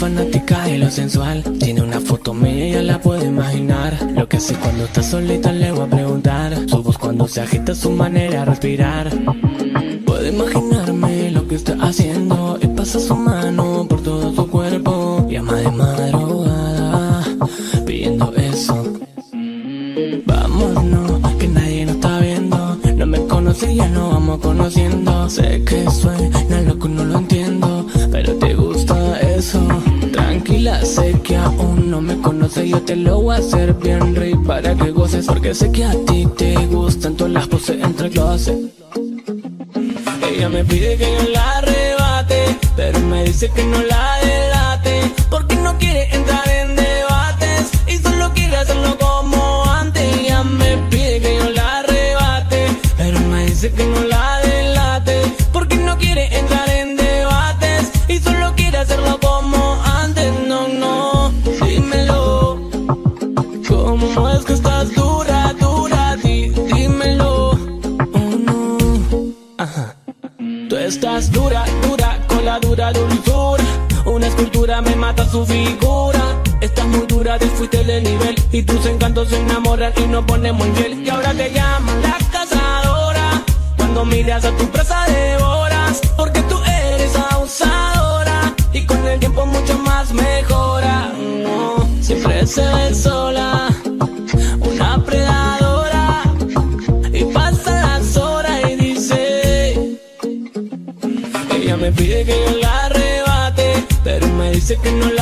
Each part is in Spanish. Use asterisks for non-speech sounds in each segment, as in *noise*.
fanática de lo sensual Tiene una foto mía y la puedo imaginar. Lo que hace cuando está solita le voy a preguntar Su voz cuando se agita, su manera de respirar Puedo imaginarme lo que está haciendo Y pasa su mano por todo su cuerpo Llama de madrugada ya nos vamos conociendo. Sé que suena loco, no lo entiendo Pero te gusta eso. Tranquila, sé que aún no me conoces Yo te lo voy a hacer bien rey para que goces Porque sé que a ti te gustan todas las poses entre clases Ella me pide que yo la arrebate Pero me dice que no la delate Porque no quiere entrar que no la delate Porque no quiere entrar en debates Y solo quiere hacerlo como antes No, no, dímelo ¿Cómo es que estás dura, dura? Di, dímelo Oh no. Ajá. Tú estás dura, dura, con la dura dulzura. Una escultura me mata su figura. Estás muy dura, te fuiste de nivel Y tus encantos se enamoran y nos ponemos en piel. Y ahora te llaman la A tu presa devoras Porque tú eres abusadora Y con el tiempo mucho más mejora. No, siempre se ve sola Una predadora Y pasan las horas y dice ella me pide que yo la arrebate, pero me dice que no la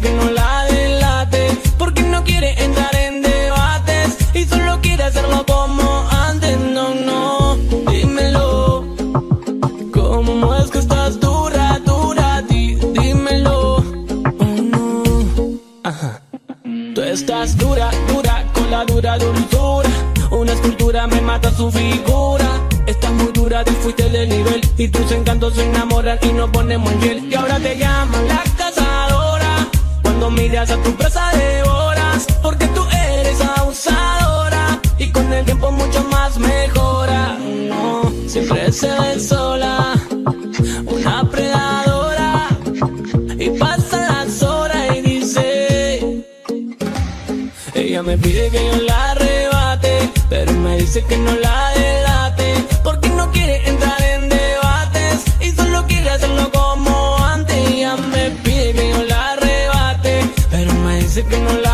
que no la delate, porque no quiere entrar en debates y solo quiere hacerlo como antes. No, no, dímelo. ¿Cómo es que estás dura, dura? Di, dímelo. Oh no. Ajá. Tú estás dura, dura, con la dura dulzura. Una escultura me mata su figura. Estás muy dura, te fuiste del nivel. Y tus encantos se enamoran y nos ponemos en piel. Y ahora te llaman la. A tu presa devoras. Porque tú eres abusadora. Y con el tiempo mucho más mejora. No, siempre se ve sola. Una predadora. Y pasan las horas y dice. Ella me pide que yo la arrebate, pero me dice que no la delate, no la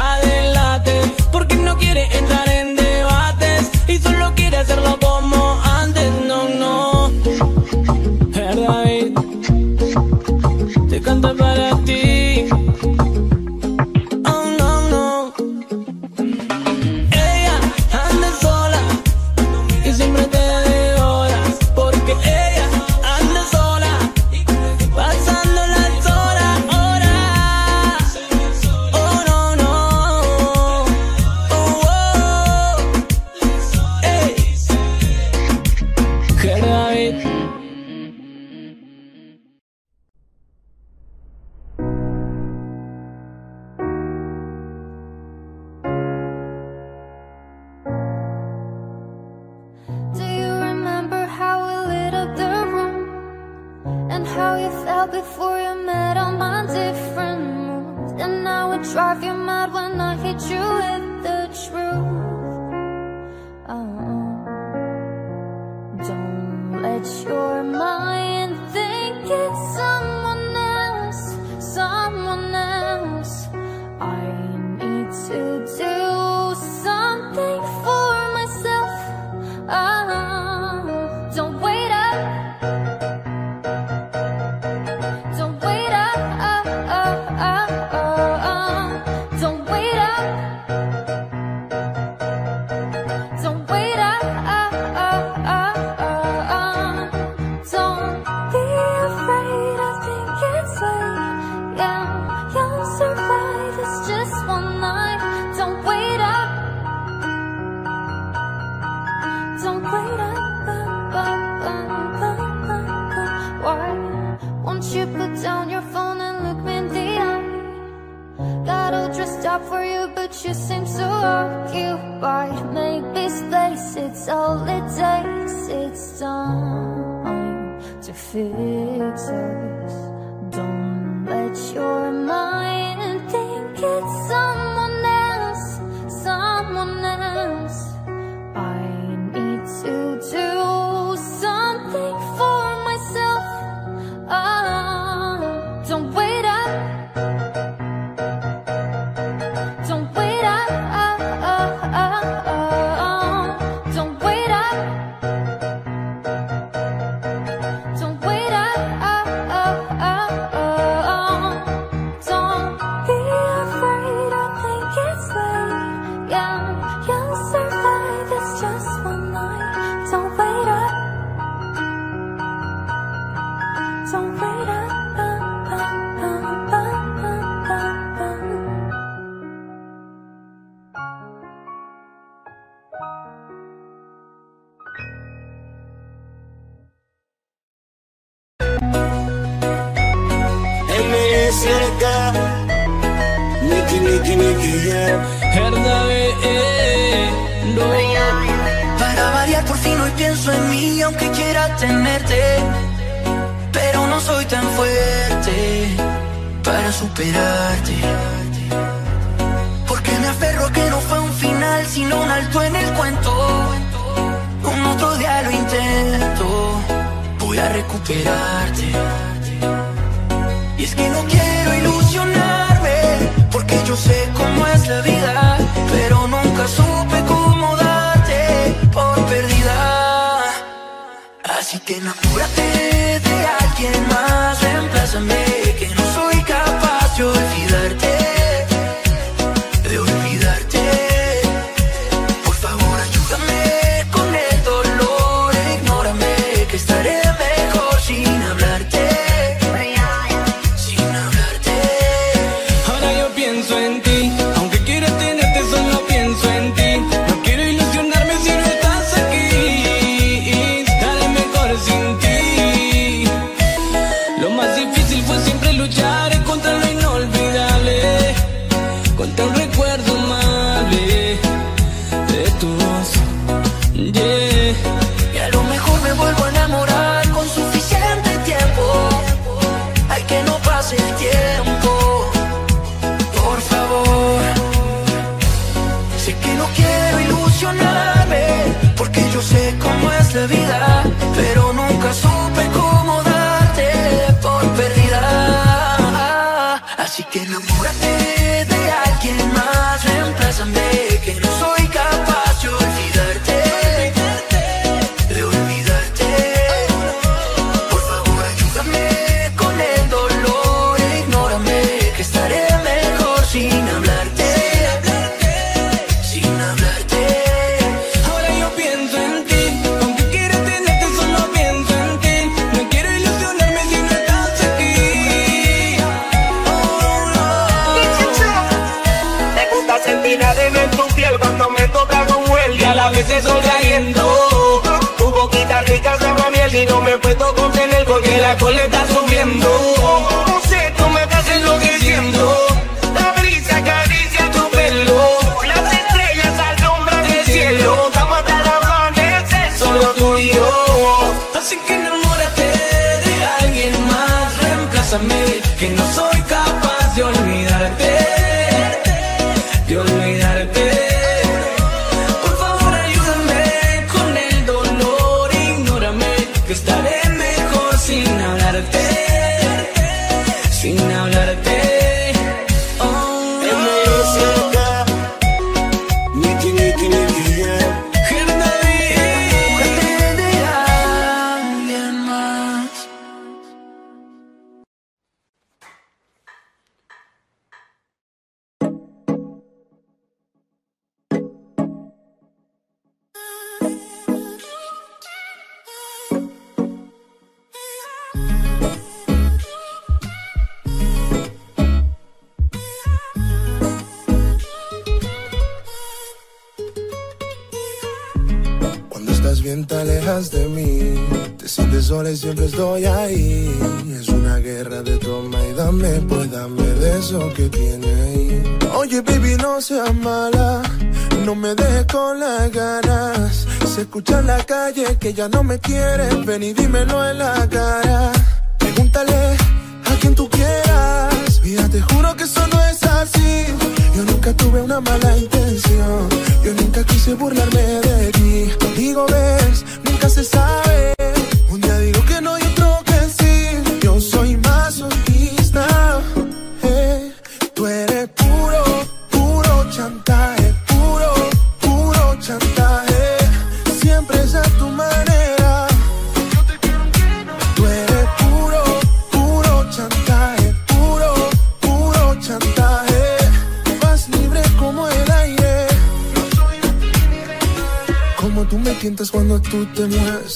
me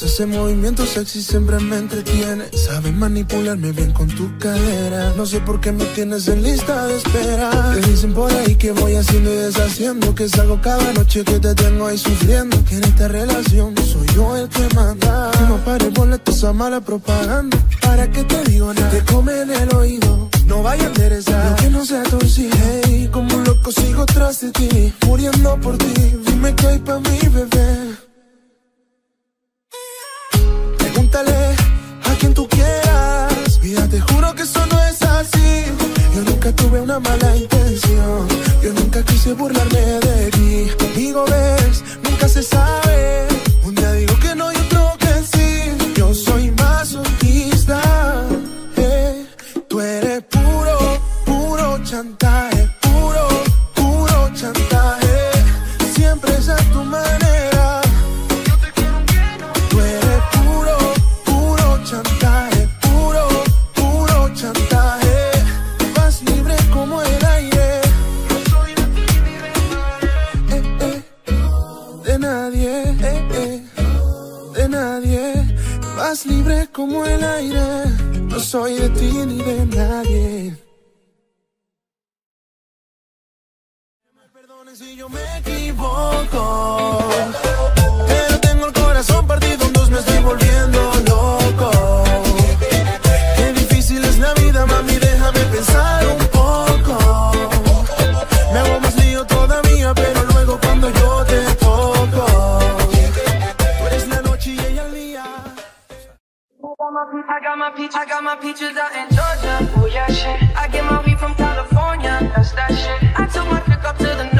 ese movimiento sexy siempre me entretiene. Sabes manipularme bien con tu cadera. No sé por qué me tienes en lista de espera. Te dicen por ahí que voy haciendo y deshaciendo. Que salgo cada noche que te tengo ahí sufriendo. Que en esta relación soy yo el que manda. No pares boletos esa mala propaganda. ¿Para que te digo nada? Te comen el oído. No vaya a enderezar. Lo que no sea torcido. Hey, como un loco sigo tras de ti. Muriendo por ti. Dime que hay pa' mi bebé. tuve una mala intención. Yo nunca quise burlarme de ti. Contigo ves, nunca se sabe como el aire, no soy de ti ni de nadie. Que me perdonen si yo me equivoco. I got my peaches, I got my peaches out in Georgia. Oh yeah, shit. I get my weed from California. That's that shit. I took my pick up to the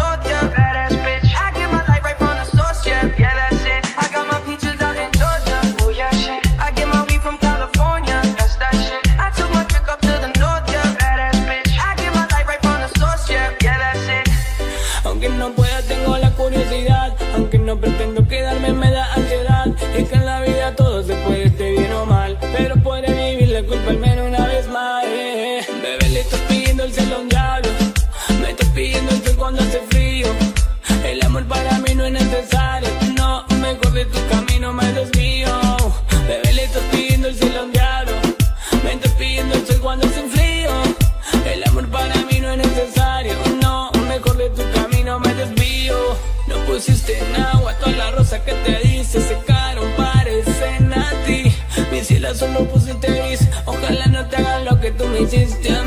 Si la solo puse tenis. Ojalá no te hagan lo que tú me hiciste.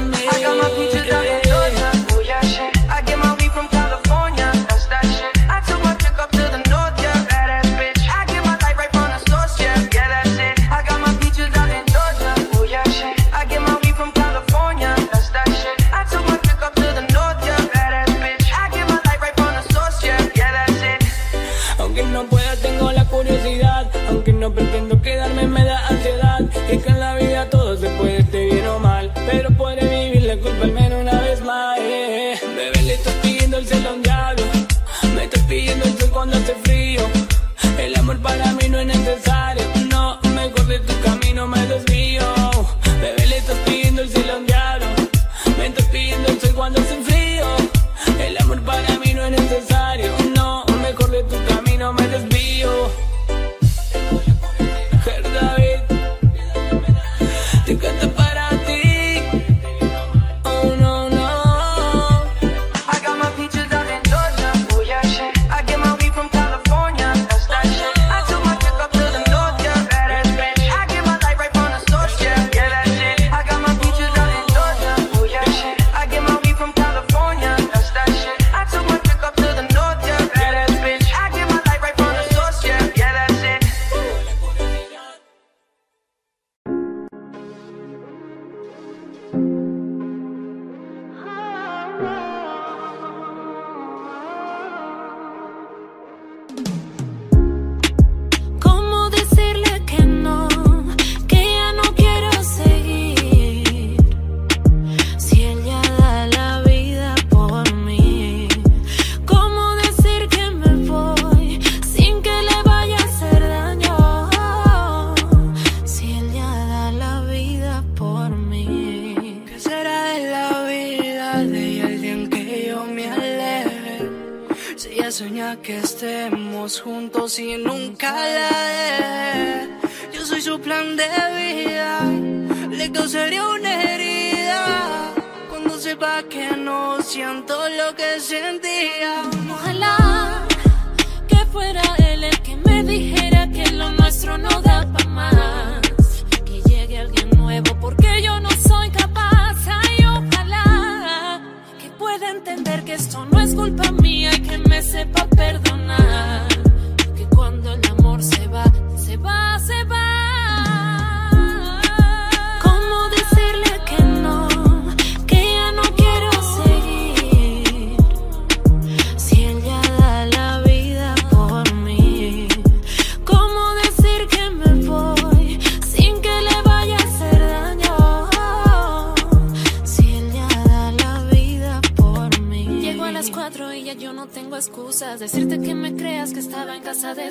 seeing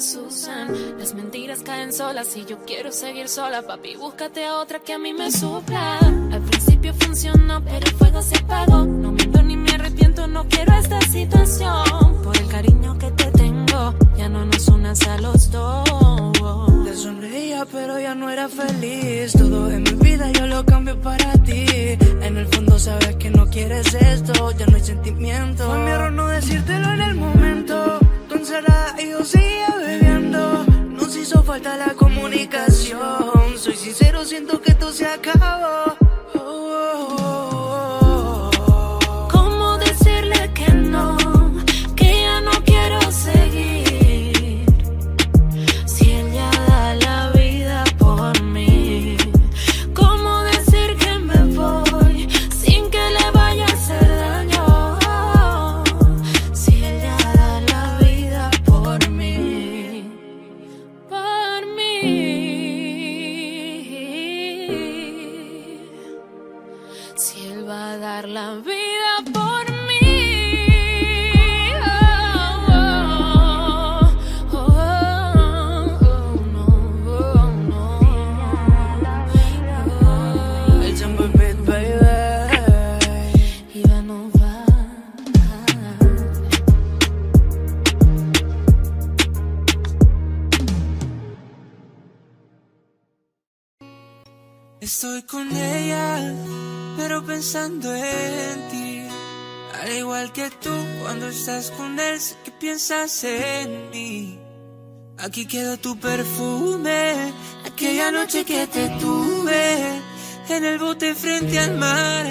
Las mentiras caen solas y yo quiero seguir sola, papi. Búscate a otra que a mí me supla. Al principio funcionó, pero el fuego se apagó. No miento ni me arrepiento, no quiero esta situación. Por el cariño que no nos unas a los dos. Te sonreía, pero ya no era feliz. Todo en mi vida yo lo cambio para ti. En el fondo sabes que no quieres esto, ya no hay sentimiento. Fue mi error no decírtelo en el momento. Tú encerrada y yo seguía bebiendo. Nos hizo falta la comunicación. Soy sincero, siento que esto se acabó. Oh, oh, oh, Estoy con ella, pero pensando en ti. Al igual que tú, cuando estás con él, sé que piensas en mí. Aquí queda tu perfume, aquella noche que te tuve. En el bote frente al mar,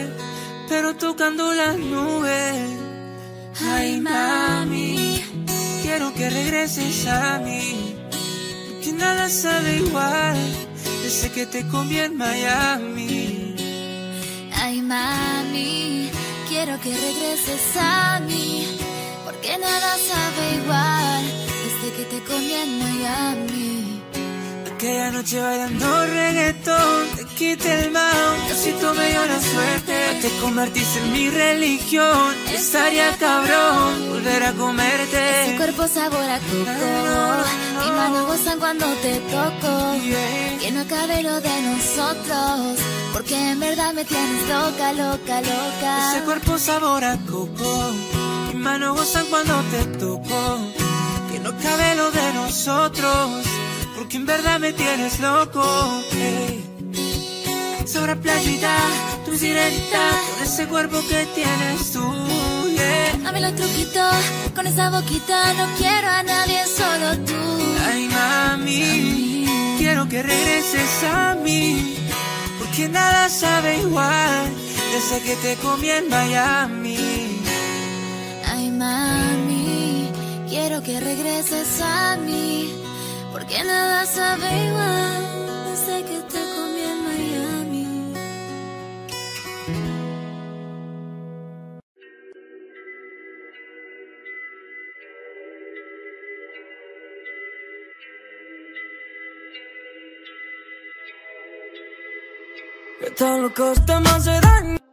pero tocando las nubes. Ay, mami, quiero que regreses a mí. Porque nada sabe igual desde que te comí en Miami. Ay, mami, quiero que regreses a mí, porque nada sabe igual desde que te comí en Miami. Aquella noche bailando reggaetón, te quité el mal, casi tomé yo la suerte. Te convertiste en mi religión, estaría cabrón volver a Tu comerte. cuerpo sabor a coco, y manos gozan cuando te toco. Yeah. Que no cabe lo de nosotros, porque en verdad me tienes loca, loca, loca. Ese cuerpo sabor a coco, mis manos gozan cuando te toco. Que no cabe lo de nosotros, en verdad me tienes loco. ey. Sobre playita, tu sirenita, con ese cuerpo que tienes tú. yeah. Dame los truquitos, con esa boquita no quiero a nadie, solo tú. Ay, mami, quiero que regreses a mí, porque nada sabe igual desde que te comí en Miami. Ay, mami, quiero que regreses a mí, porque nada sabe igual desde que te comí en Miami. Que todo lo costa más de daño.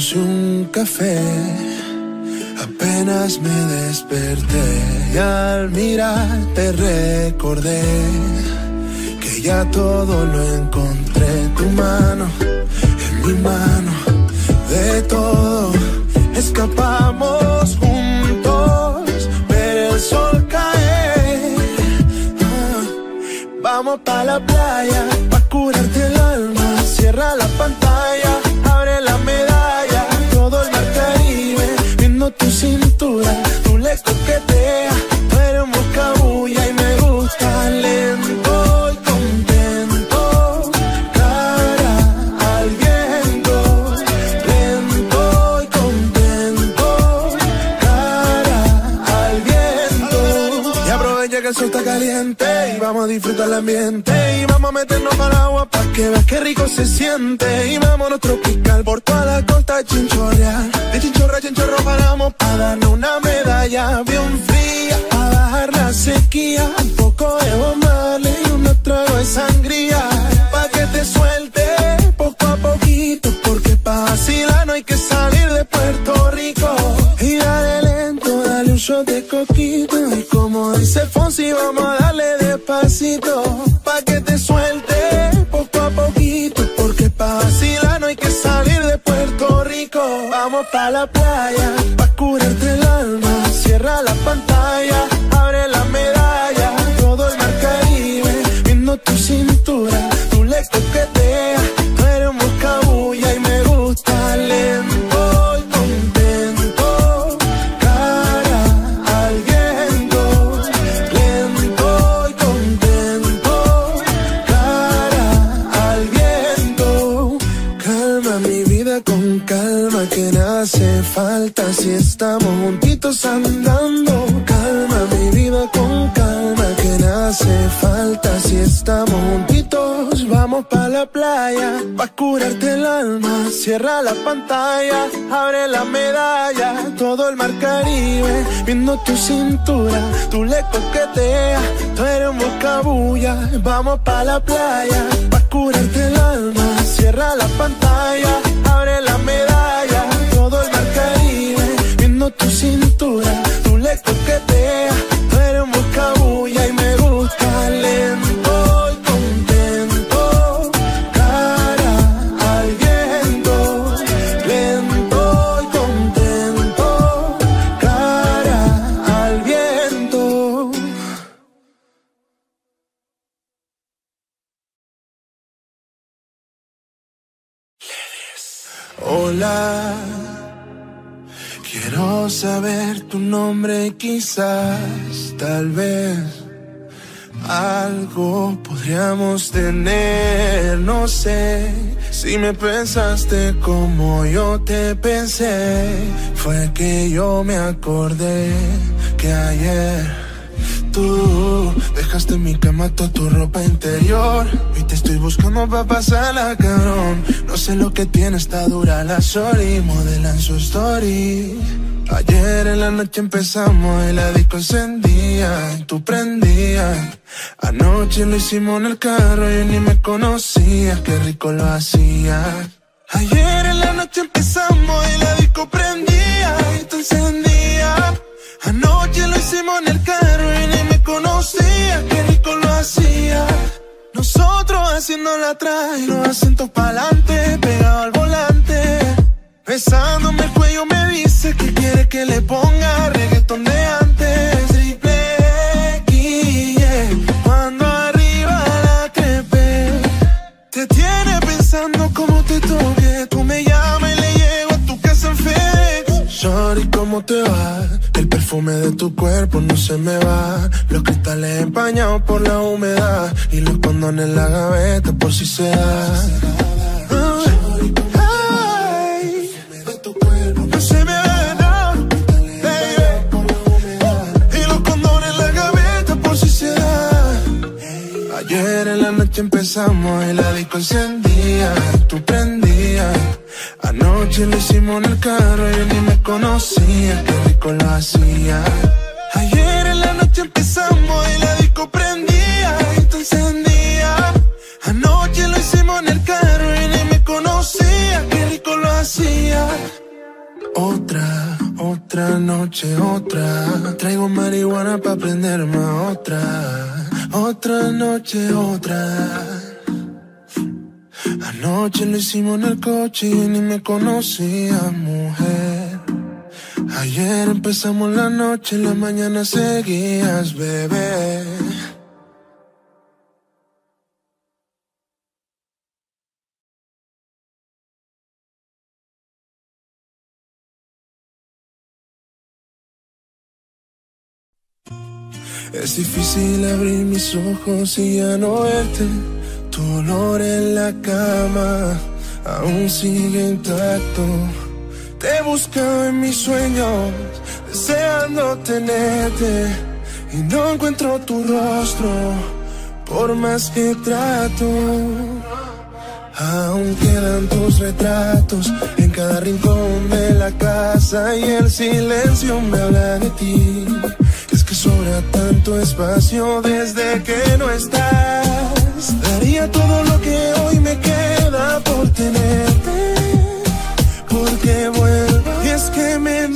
Un café. Apenas me desperté y al mirarte recordé que ya todo lo encontré. Tu mano en mi mano, de todo escapamos juntos, pero el sol cae. Ah, vamos pa' la playa, cintura, tú le coqueteas, Que el sol está caliente. Y vamos a disfrutar el ambiente. Y vamos a meternos al agua para que veas qué rico se siente. Y vámonos tropical por toda la costa chinchorreal. De chinchorro a chinchorro paramos para darnos una medalla. Bien fría para bajar la sequía. Un poco de bombarle y unos tragos de sangría. Pa' que te suelte poco a poquito porque pa' vacilar no hay que salir de Puerto Rico. Y dale lento, dale un shot de coquito dice Fonsi vamos a darle despacito pa' que te suelte poco a poquito porque pa' vacilar no hay que salir de Puerto Rico. Vamos pa' la playa pa' curarte el alma cierra la pantalla estamos juntitos andando. Calma mi vida con calma que nada hace falta. Si estamos juntitos vamos pa la playa pa curarte el alma. Cierra la pantalla abre la medalla. Todo el mar Caribe viendo tu cintura. Tú le coqueteas tú eres un buscabulla vamos pa la playa pa curarte el alma. Cierra la pantalla abre la medalla tu cintura tú le coqueteas tú eres un buscabulla y me gusta lento y contento. Cara al viento lento y contento. Cara al viento. Hola, quiero saber tu nombre, quizás, tal vez. Algo podríamos tener, no sé. Si me pensaste como yo te pensé, fue que yo me acordé que ayer Dejaste en mi cama toda tu ropa interior. Y te estoy buscando pa' pasarla, cabrón No sé lo que tiene, está dura la sorry Modela en su story. Ayer en la noche empezamos y la disco encendía y Tú prendías. Anoche lo hicimos en el carro y ni me conocías. Qué rico lo hacías. Ayer en la noche empezamos y la disco prendía y tú encendías Anoche lo hicimos en el carro Haciéndola atrás y los asientos pa'lante, pegado al volante. Besándome el cuello me dice que quiere que le ponga reggaetón de antes. Triple X, cuando arriba la crepe. Te tiene pensando cómo te toque. Tú me llamas y le llego a tu casa en FedEx. Shorty, ¿cómo te va? Perfume de tu cuerpo no se me va. Los cristales empañados por la humedad. Y los condones en la gaveta por si se da. noche empezamos y la disco encendía, tú prendías. Anoche lo hicimos en el carro, y yo ni me conocía, qué rico lo hacía. Ayer en la noche empezamos y la disco prendía y tú encendías. Anoche lo hicimos en el carro y ni me conocía, qué rico lo hacía. Otra, otra noche, otra. Traigo marihuana para prenderme otra otra noche, otra. Anoche lo hicimos en el coche y ni me conocía, mujer. Ayer empezamos la noche, la mañana seguías, bebé. Es difícil abrir mis ojos y ya no verte. Tu olor en la cama aún sigue intacto. Te buscaba en mis sueños, deseando tenerte. Y no encuentro tu rostro, por más que trato. Aún quedan tus retratos en cada rincón de la casa y el silencio me habla de ti sobra tanto espacio desde que no estás. Daría todo lo que hoy me queda por tenerte, porque vuelvo. Y es que me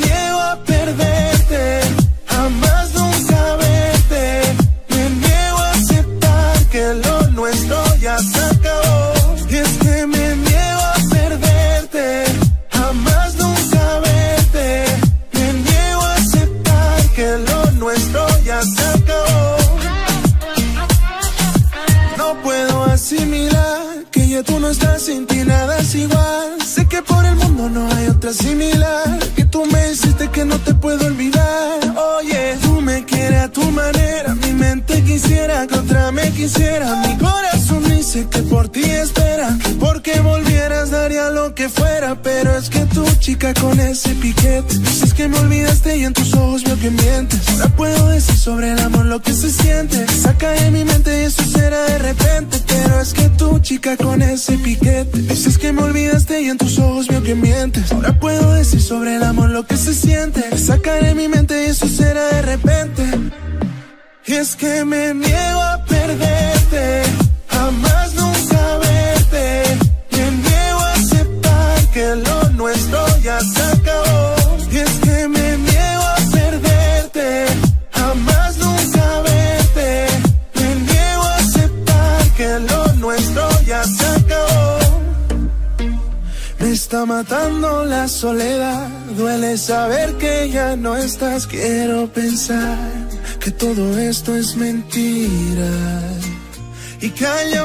más quiero pensar que todo esto es mentira. Y callo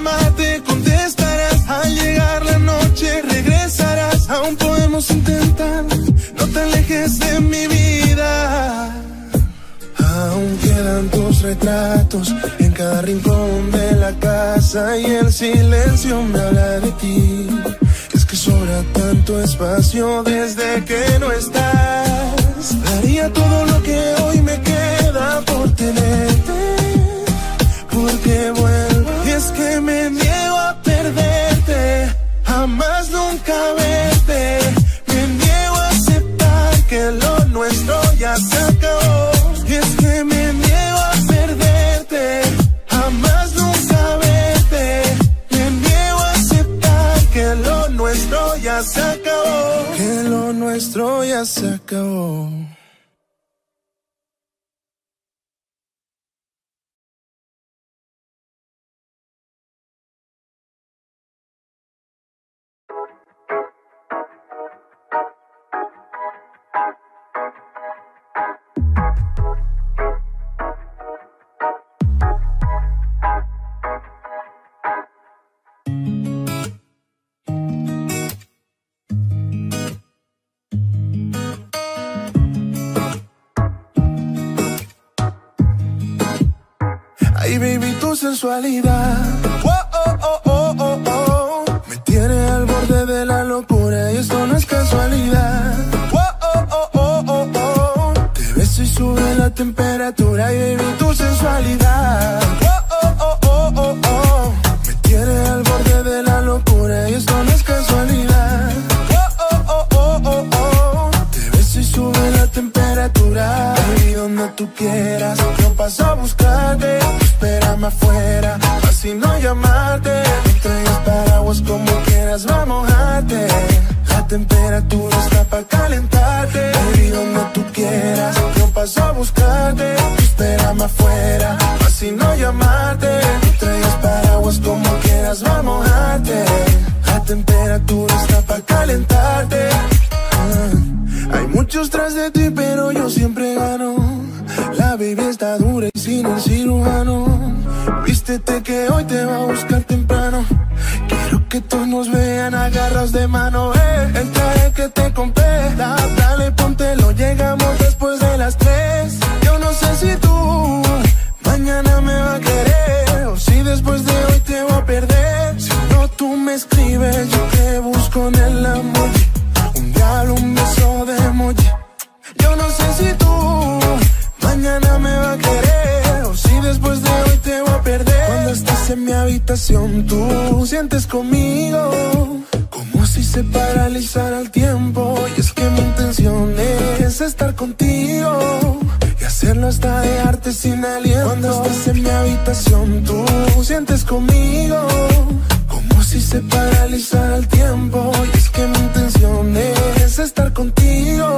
sensualidad. Oh, oh, oh, Me tiene al borde de la locura y esto no es casualidad. Te beso y sube la temperatura y baby tu sensualidad. amarte. Traigas paraguas como quieras, vamos a mojarte. La temperatura está para calentarte. Baby, donde tú quieras, yo paso a buscarte. Espérame afuera, así no llamarte. Traigas paraguas como quieras, vamos a mojarte. La temperatura está para calentarte. Ah. Hay muchos tras de ti, pero yo siempre gano. La bebida está dura Prométete que hoy te va a buscar temprano. Quiero que todos nos vean agarras de mano, eh. habitación tú sientes conmigo. Como si se paralizara el tiempo Y es que mi intención es estar contigo. Y hacerlo hasta dejarte sin aliento. Cuando estás en mi habitación tú sientes conmigo. Como si se paralizara el tiempo Y es que mi intención es estar contigo.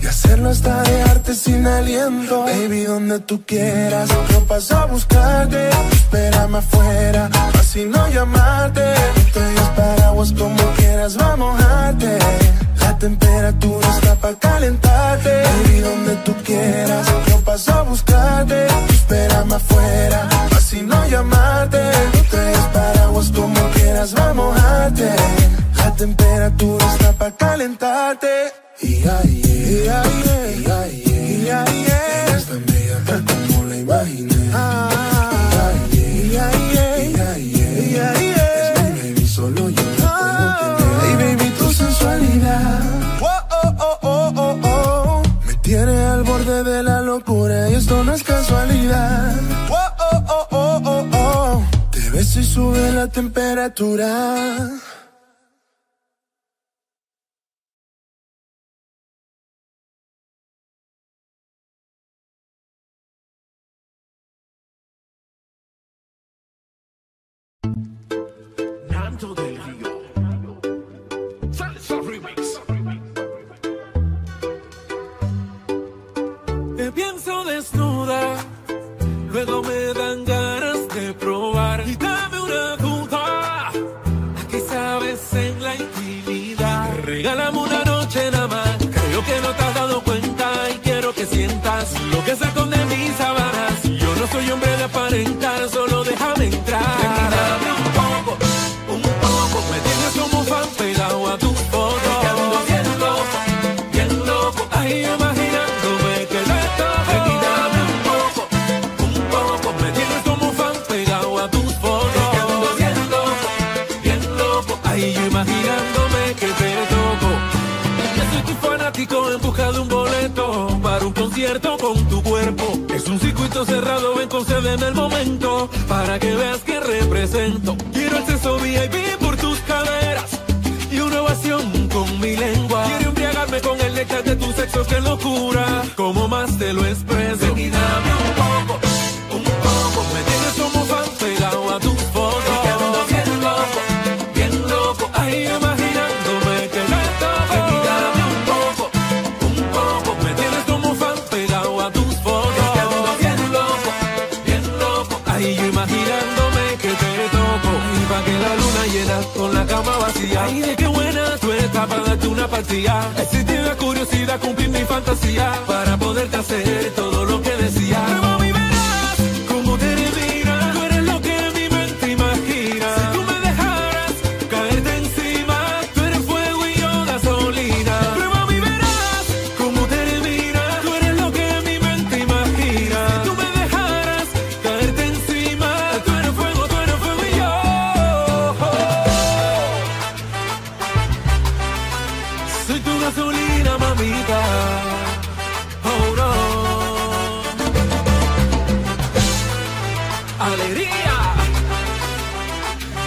Y hacerlo hasta dejarte sin aliento. Baby, donde tú quieras Yo paso a buscarte quedarme afuera, así no llamarte. Te paraguas como quieras, va a mojarte. La temperatura está para calentarte. Baby, donde tú quieras, yo paso a buscarte. Espérame afuera, así no llamarte. Te paraguas como quieras, va a mojarte. La temperatura está temperatura.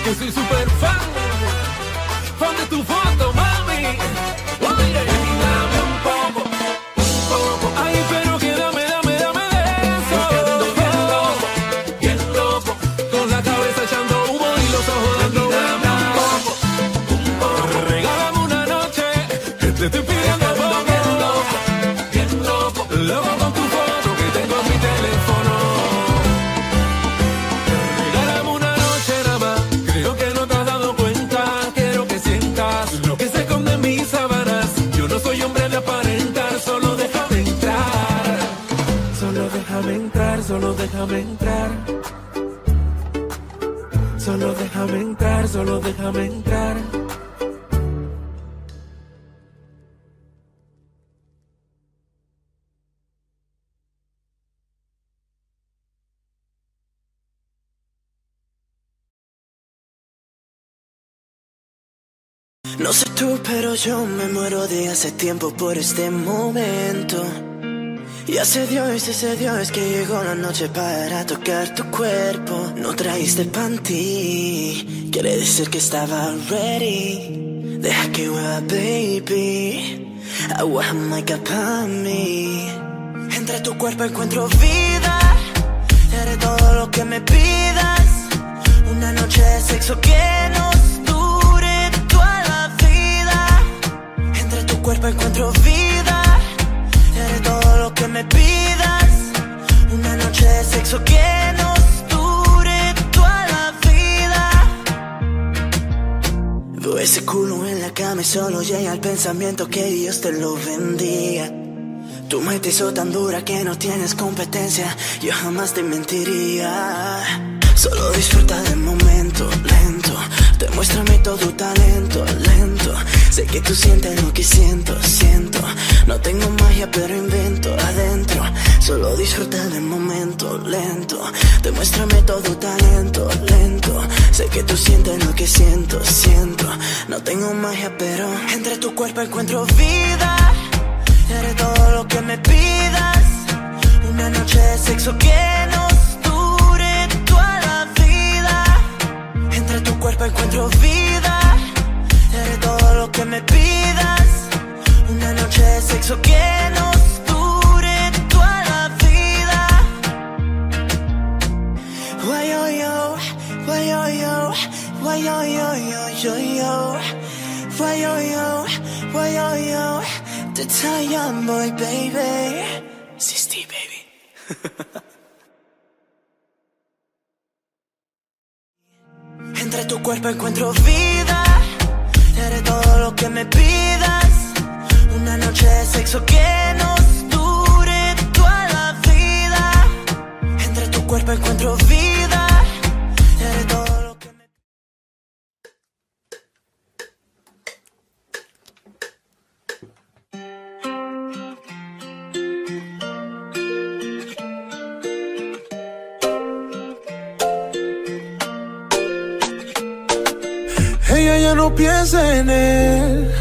que soy super fan, fan de tu voz. No sé tú, pero yo me muero de hace tiempo por este momento. Y hace Dios, ese Dios que llegó la noche para tocar tu cuerpo. No traíste panty, quiere decir que estaba ready. Deja que hueva, baby. Agua jamaica para mí. Entre tu cuerpo encuentro vida. Eres todo lo que me pidas. Una noche de sexo que nos dure toda la vida. Entre tu cuerpo encuentro vida. Me pidas. Una noche de sexo que nos dure toda la vida. Veo ese culo en la cama y solo llega el pensamiento que Dios te lo bendiga. Tu mente hizo tan dura que no tienes competencia. Yo jamás te mentiría. Solo disfruta del momento, lento. Demuéstrame todo tu talento, lento. Sé que tú sientes lo que siento, siento. No tengo magia, pero invento adentro. Solo disfruta del momento, lento. Demuéstrame todo tu talento, lento. Sé que tú sientes lo que siento, siento. No tengo magia, pero entre tu cuerpo encuentro vida. Eres todo lo que me pidas. Una noche de sexo que nos Entre tu cuerpo encuentro vida. Eres todo lo que me pidas. Una noche de sexo que nos dure toda la vida. Why yo yo, why yo yo, why yo yo yo yo yo, why yo yo, why yo yo, Italian boy baby, Sisti baby. *laughs* cuerpo encuentro vida, eres todo lo que me pidas. Una noche de sexo que nos dure toda la vida. Entre tu cuerpo encuentro vida, piensa en él.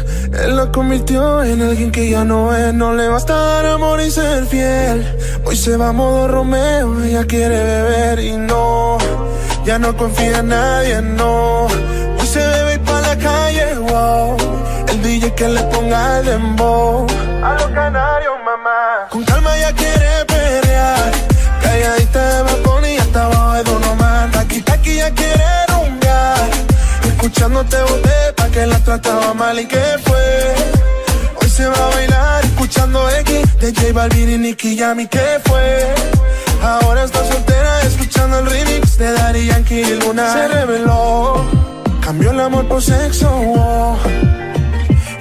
Él la convirtió en alguien que ya no es. No le basta dar amor y ser fiel. Hoy se va a modo Romeo. Ella quiere beber y no. Ya no confía en nadie, no. Hoy se debe ir para la calle, wow. El DJ que le ponga el dembow. A los canarios, mamá. Con calma ella quiere pelear. Calladita pone y hasta abajo de Don Omar. Aquí, aquí ya quiere rumbear. Escuchándote boté pa' que la trataba mal y que fue. Hoy se va a bailar escuchando X de J Balvin y Nicky Yami que fue. Ahora está soltera escuchando el remix de Daddy Yankee y Luna. Se reveló, cambió el amor por sexo.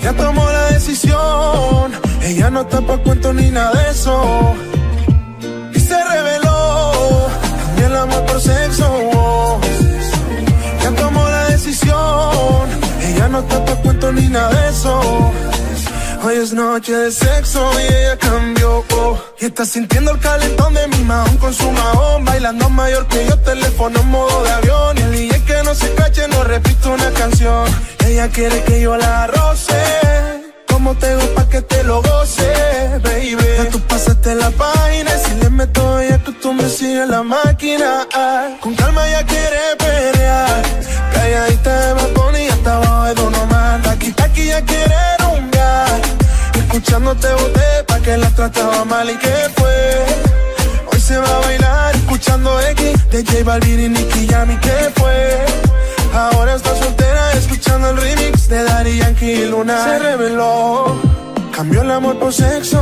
Ya tomó la decisión, ella no está pa' cuento ni nada de eso. Y se reveló, cambió el amor por sexo. Ella no está pa' cuento ni nada de eso. Hoy es noche de sexo y ella cambió. Y está sintiendo el calentón de mi mahón con su mahón. Bailando mayor que yo, teléfono en modo de avión. Y el DJ que no se cache, no repito una canción. Ella quiere que yo la roce. Como te hago pa' que te lo goce, baby? Ya tú pasaste la página si le meto ya que tú me sigues la máquina. Con calma ya quiere pelear. Escuchándote boté pa' que la trataba mal y que fue. Hoy se va a bailar escuchando X de J Balvin y Nicky Yami que fue. Ahora está soltera escuchando el remix de Daddy Yankee y Luna. Se reveló, cambió el amor por sexo.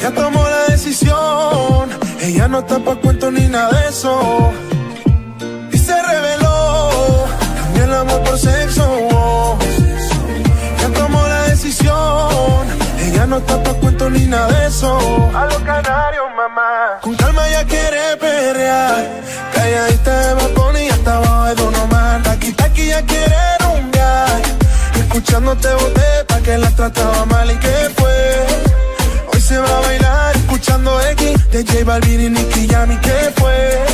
Ya tomó la decisión, ella no está pa' cuento ni nada de eso. No está pa' cuento ni nada de eso. A los canarios, mamá. Con calma ya quiere perrear. Calladita me pone y hasta abajo de uno más. Aquí, aquí ya quiere rumbear. Escuchándote boté pa' que la trataba mal y que fue. Hoy se va a bailar escuchando X de J Balvin y Nicky Jam y que fue.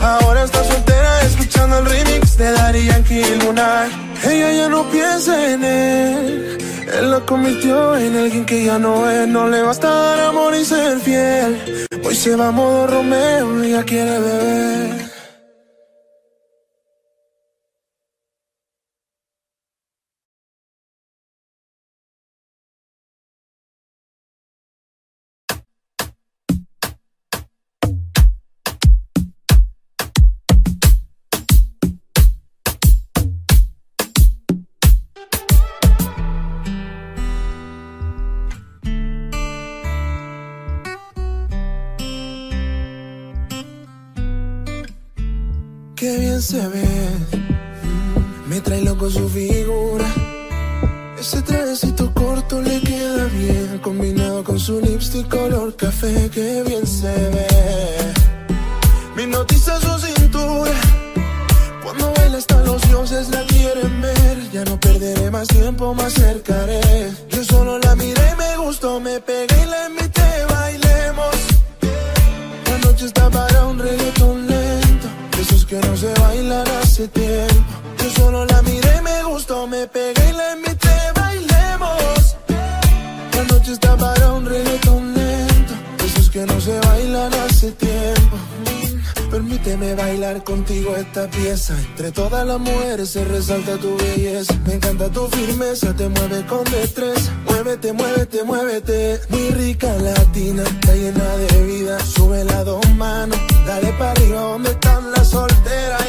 Ahora está soltera escuchando el remix de Daddy Yankee y. Ella ya no piensa en él. Él la convirtió en alguien que ya no es. No le basta dar amor y ser fiel. Hoy se va a modo Romeo y ya quiere beber. Se ve. Me trae loco su figura. Ese trajecito corto le queda bien. Combinado con su lipstick color café. Qué bien se ve. Me noticia su cintura. Cuando baila hasta los dioses la quieren ver. Ya no perderé más tiempo, más acercaré. Yo solo la miré y me gustó. Me pegué y la hace tiempo. Yo solo la miré me gustó. Me pegué y la invité, bailemos. La noche está para un reggaetón lento. Esos que no se bailan hace tiempo. Permíteme bailar contigo esta pieza. Entre todas las mujeres se resalta tu belleza. Me encanta tu firmeza, te mueve con destreza. Muévete, muévete, muévete. Muy rica latina, está llena de vida. Sube las dos manos, dale para arriba donde están las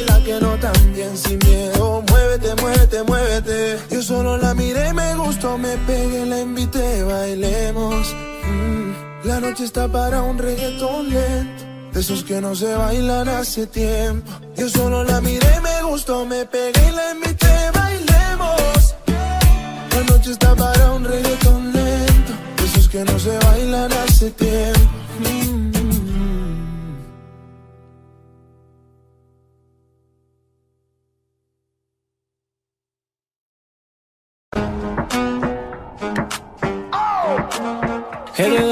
y las que no también sin miedo. Muévete, muévete, muévete. Yo solo la miré me gustó, me pegué, la invité, bailemos. La noche está para un reggaetón lento. De esos que no se bailan hace tiempo. Yo solo la miré me gustó, me pegué y la invité, bailemos. La noche está para un reggaetón lento. De esos que no se bailan hace tiempo. Eres David,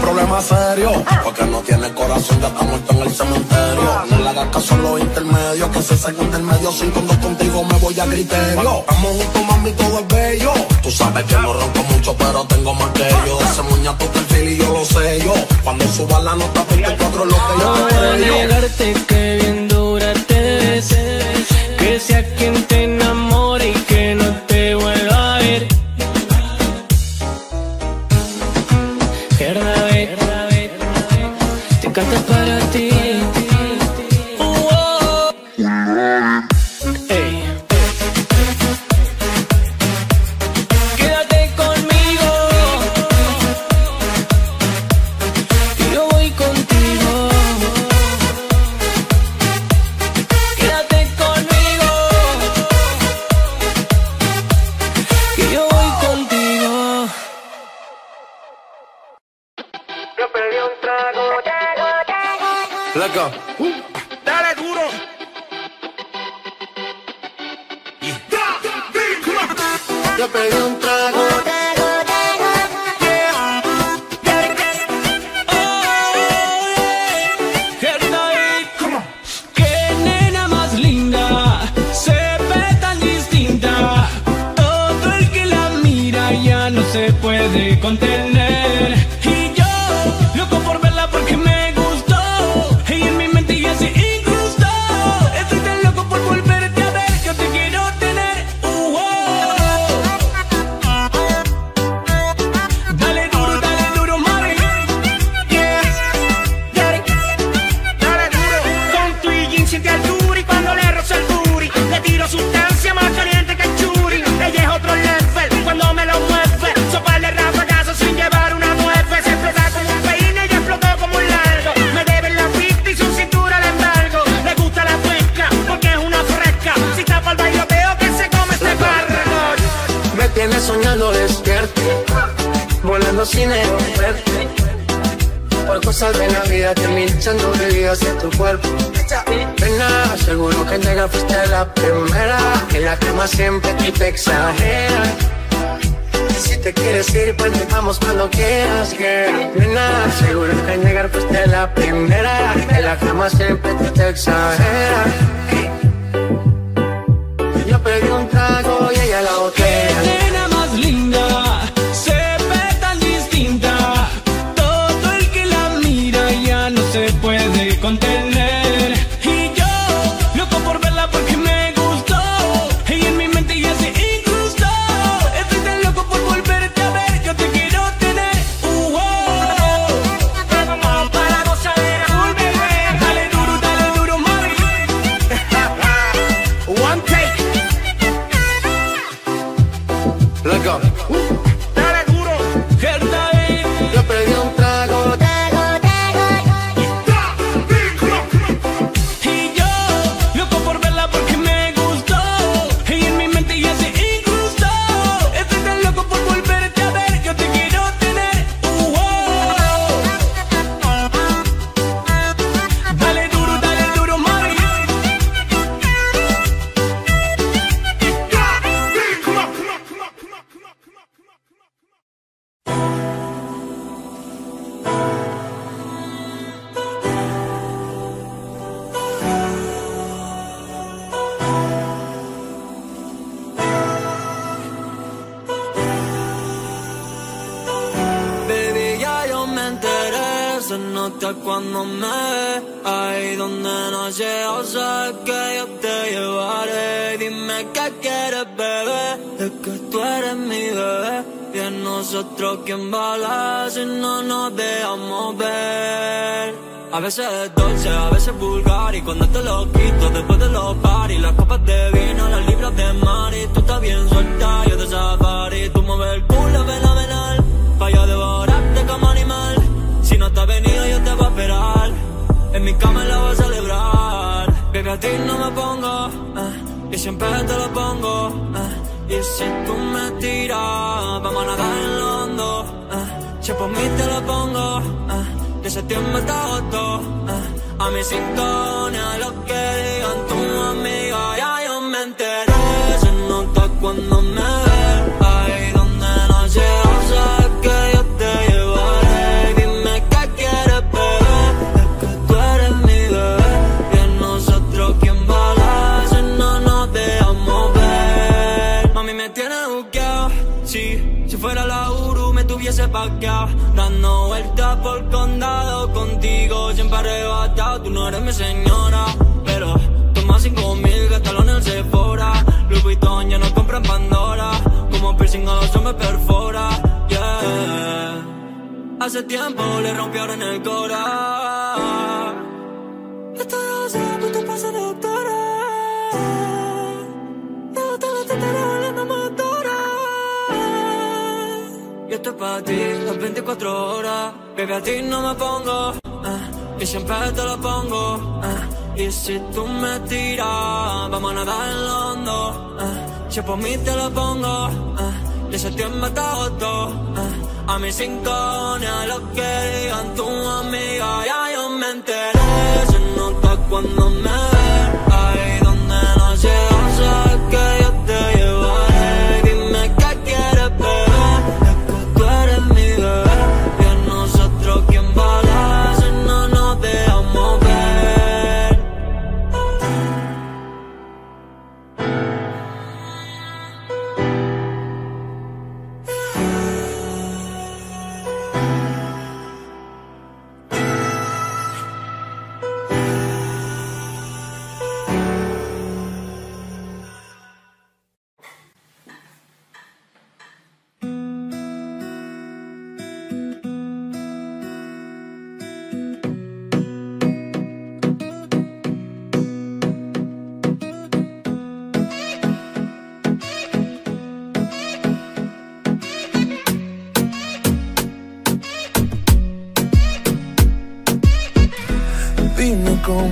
problema serio. Porque no tiene corazón, ya está muerto en el cementerio. No le hagas caso a los intermedios, que se saquen del medio. Sin cuando contigo me voy a criterio. Estamos juntos, mami, todo es bello. Tú sabes que no rompo mucho, pero tengo más que yo. Se muña tu y yo lo sé yo. Cuando suba la nota 24 lo que yo te no voy a bien dura te ves, Que sea quien te conté tiempo le rompió en el cora. Estoy haciendo, tú te pasas doctora. Yo te la tentaré volviendo motora. Y esto es para ti, las 24 horas. Baby, a ti no me pongo. ah, y siempre te lo pongo. ah, y si tú me tiras, vamos a nadar en lo hondo. ah, si por mí te lo pongo. de septiembre hasta agosto. A mis cinco ni a lo que digan tu amiga. Ya yo me enteré, se nota cuando me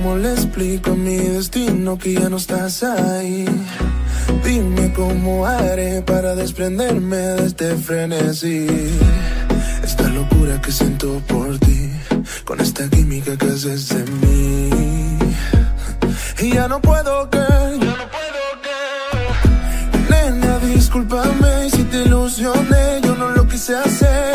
cómo le explico a mi destino que ya no estás ahí. Dime cómo haré para desprenderme de este frenesí. Esta locura que siento por ti, con esta química que haces de mí. Y ya no puedo caer, ya no puedo caer. Nena, discúlpame si te ilusioné, yo no lo quise hacer.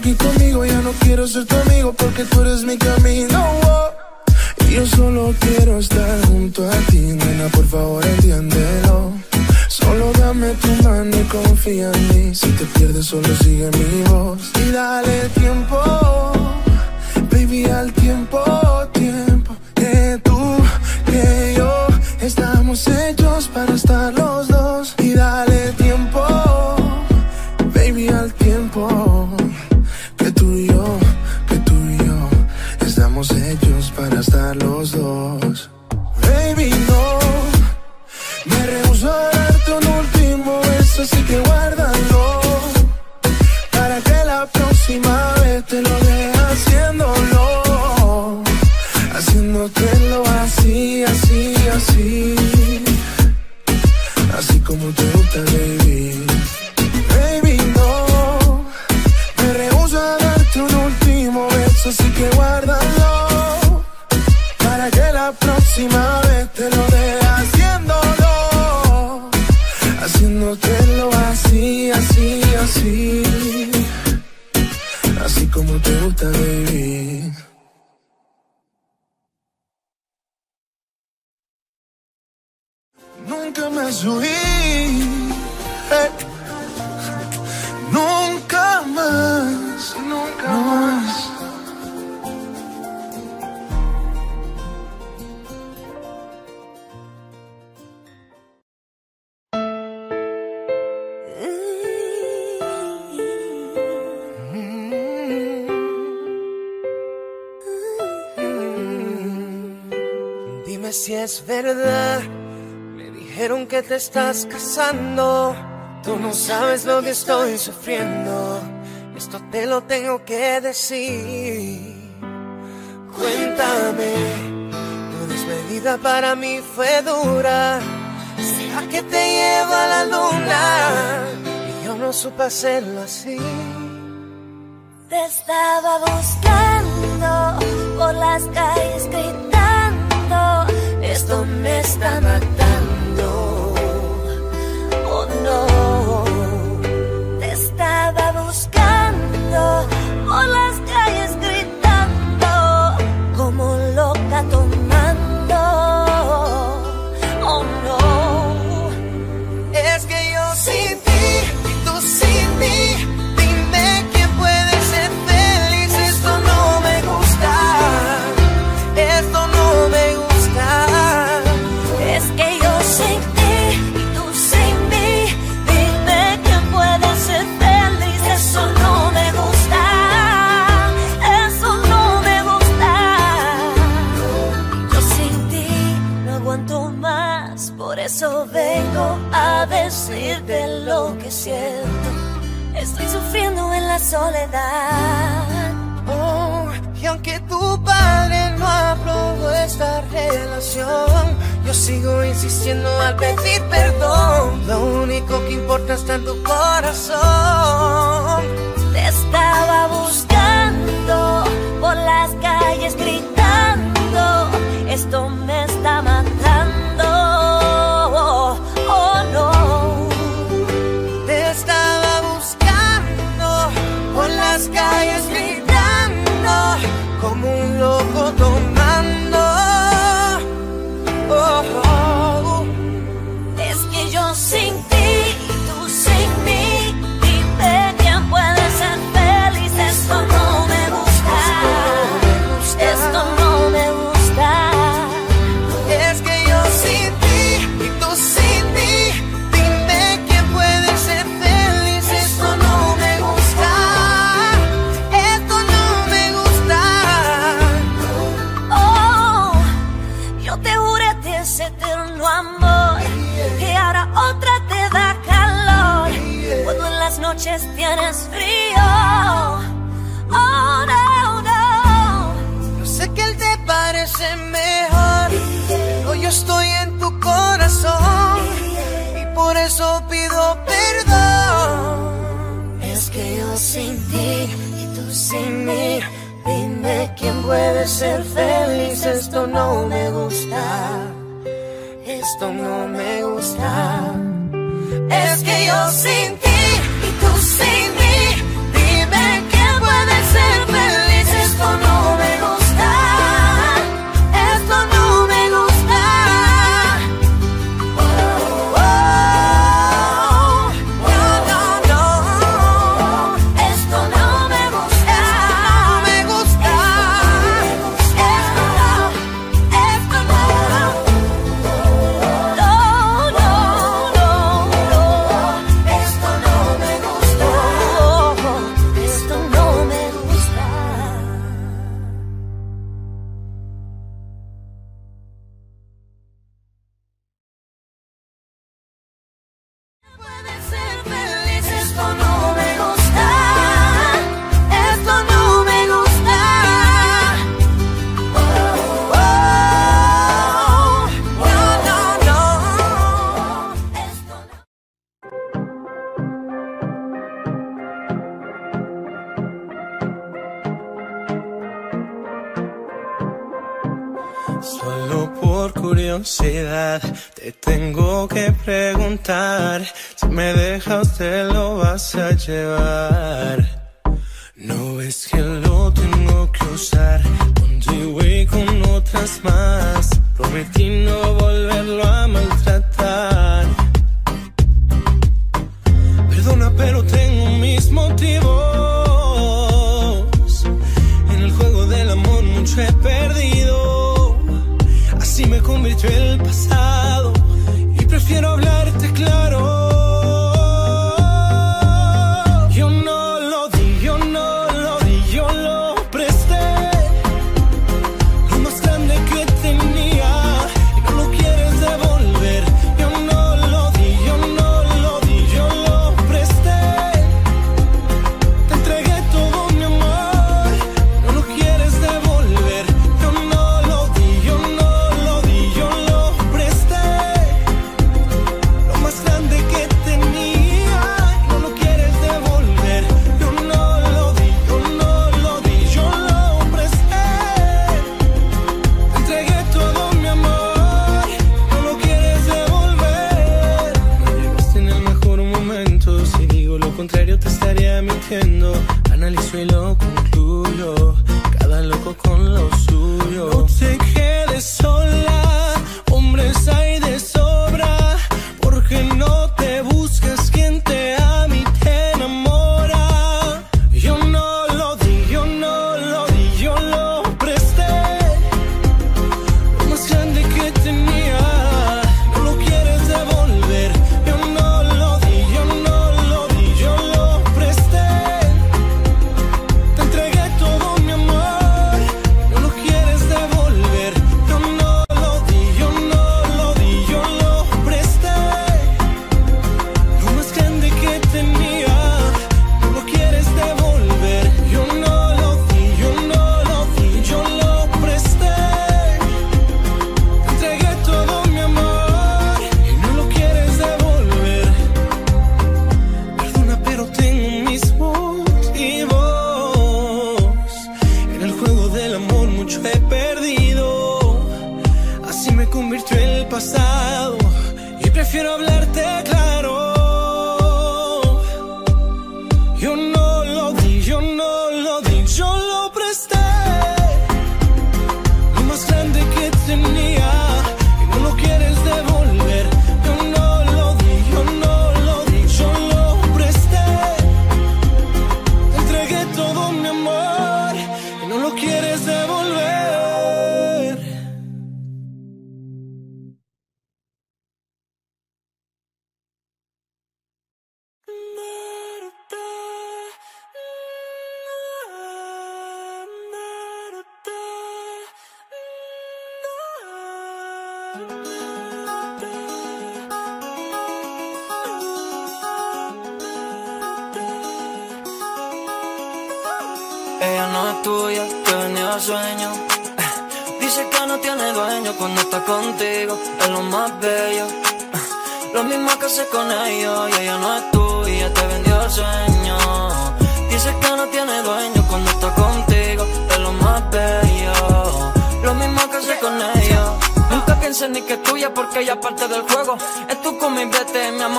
Aquí conmigo, ya no quiero ser tu amigo porque tú eres mi camino. Y yo solo quiero estar junto a ti, nena, por favor entiéndelo. Solo dame tu mano y confía en mí. Si te pierdes, solo sigue mi voz. verdad. Me dijeron que te estás casando. Tú no sabes lo que estoy sufriendo. Esto te lo tengo que decir. Cuéntame, tu despedida para mí fue dura. ¿Será que te llevo a la luna? Y yo no supe hacerlo así. Te estaba buscando por las calles gritando esto me está matando. Oh, y aunque tu padre no aprobó esta relación, yo sigo insistiendo al pedir perdón. Lo único que importa está en tu corazón. Te estaba buscando por las calles gritando. Esto me esto no me gusta, esto no Tengo que preguntar, si me deja usted lo vas a llevar.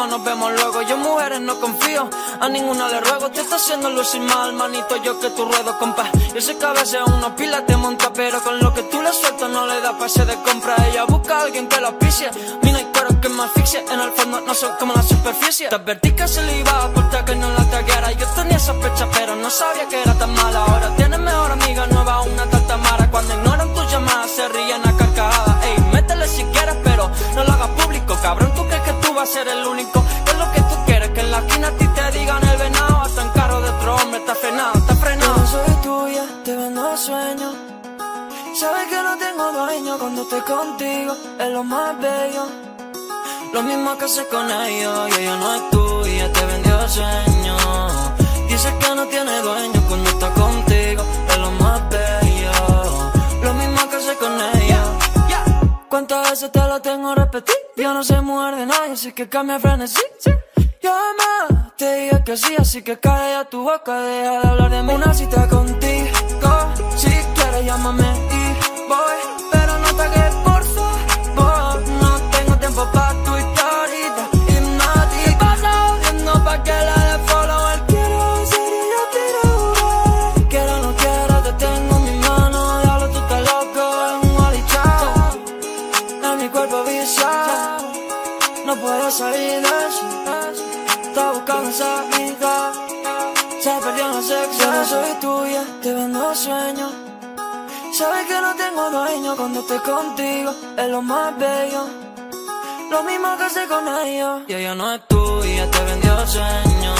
Nos vemos luego. Yo mujeres no confío, a ninguna le ruego. Te está haciendo lucir mal, manito, yo que tu ruedo, compa. Yo sé que a veces uno pila te monta, pero con lo que tú le sueltas no le da pase de compra. Ella busca a alguien que la auspicie. Mina y cuero que me asfixie, en el fondo no son como la superficie. Te advertí que se le iba a cortar que no la taguera. Yo tenía sospecha, pero no sabía que era tan mala. Ahora tienes mejor amiga nueva, una tatamara. Cuando ignoran tus llamadas, se ríen a carcajadas. Ey, métele si quieres, pero no lo hagas público. Cabrón, tú que ser el único. ¿Qué es lo que tú quieres? Que en la esquina a ti te digan el venado. Hasta en carro de otro hombre, está frenado, está frenado. Yo soy tuya, te vendo sueño. Sabes que no tengo dueño cuando estoy contigo, es lo más bello. Lo mismo que hace con ellos y ella no es tuya, te vendió sueño. Dice que no tiene dueño cuando está contigo, es lo más bello. Lo mismo que hace con ellos. ¿Cuántas veces te lo tengo repetir? Yo no soy mujer de nadie, así que cambia frenesí. Yo jamás te dije que sí, así que calla tu boca, deja de hablar de mí. Una cita contigo, si quieres llámame y voy, soy tuya, te vendo sueño. Sabes que no tengo dueño cuando estoy contigo, es lo más bello. Lo mismo que hace con ellos. Y ella no es tuya, te vendió sueño.